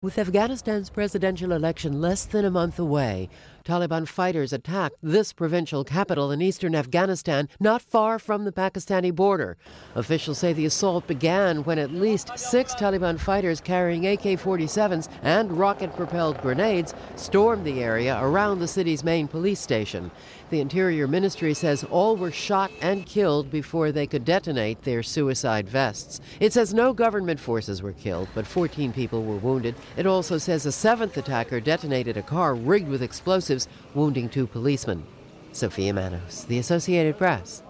With Afghanistan's presidential election less than a month away, Taliban fighters attacked this provincial capital in eastern Afghanistan, not far from the Pakistani border. Officials say the assault began when at least six Taliban fighters carrying AK 47s and rocket propelled grenades stormed the area around the city's main police station. The Interior Ministry says all were shot and killed before they could detonate their suicide vests. It says no government forces were killed, but 14 people were wounded. It also says a seventh attacker detonated a car rigged with explosives, wounding two policemen. Sophia Manos, The Associated Press.